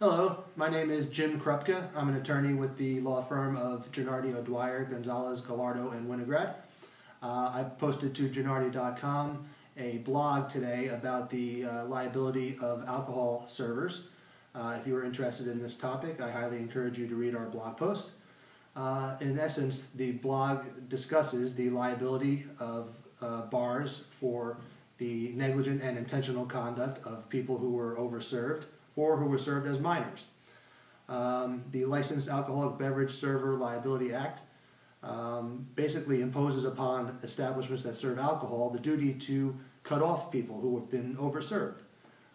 Hello, my name is Jim Krupka. I'm an attorney with the law firm of Ginarte O'Dwyer, Gonzalez, Gallardo, and Winograd. Uh, I posted to Ginarte.com a blog today about the uh, liability of alcohol servers. Uh, if you are interested in this topic, I highly encourage you to read our blog post. Uh, in essence, the blog discusses the liability of uh, bars for the negligent and intentional conduct of people who were overserved or who were served as minors. Um, the Licensed Alcoholic Beverage Server Liability Act um, basically imposes upon establishments that serve alcohol the duty to cut off people who have been overserved.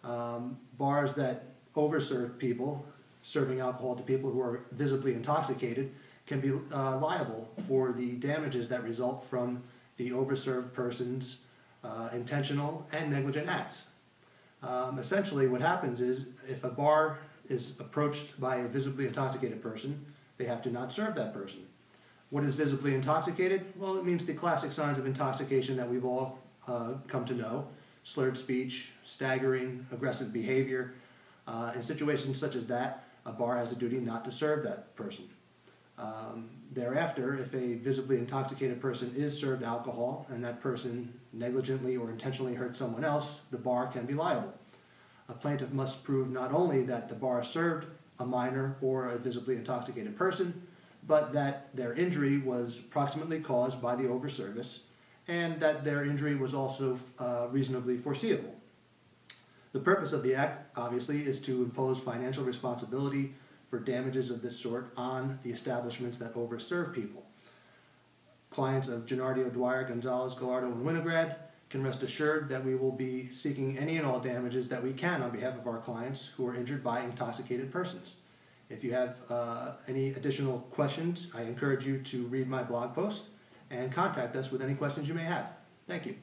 Um, bars that overserve people, serving alcohol to people who are visibly intoxicated, can be uh, liable for the damages that result from the overserved person's uh, intentional and negligent acts. Um, essentially, what happens is if a bar is approached by a visibly intoxicated person, they have to not serve that person. What is visibly intoxicated? Well, it means the classic signs of intoxication that we've all uh, come to know slurred speech, staggering, aggressive behavior. Uh, in situations such as that, a bar has a duty not to serve that person. Um, thereafter, if a visibly intoxicated person is served alcohol and that person negligently or intentionally hurt someone else, the bar can be liable. A plaintiff must prove not only that the bar served a minor or a visibly intoxicated person, but that their injury was proximately caused by the overservice and that their injury was also uh, reasonably foreseeable. The purpose of the Act, obviously, is to impose financial responsibility for damages of this sort on the establishments that overserve people. Clients of Ginarte O'Dwyer, Gonzalez, Gallardo, and Winograd can rest assured that we will be seeking any and all damages that we can on behalf of our clients who are injured by intoxicated persons. If you have uh, any additional questions, I encourage you to read my blog post and contact us with any questions you may have. Thank you.